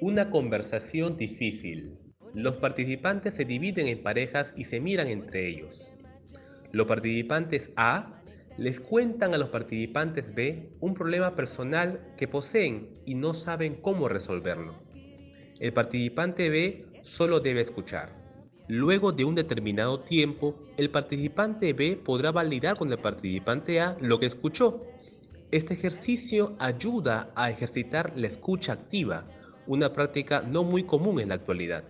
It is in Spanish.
Una conversación difícil. Los participantes se dividen en parejas y se miran entre ellos. Los participantes A les cuentan a los participantes B un problema personal que poseen y no saben cómo resolverlo. El participante B solo debe escuchar. Luego de un determinado tiempo, el participante B podrá validar con el participante A lo que escuchó. Este ejercicio ayuda a ejercitar la escucha activa, una práctica no muy común en la actualidad.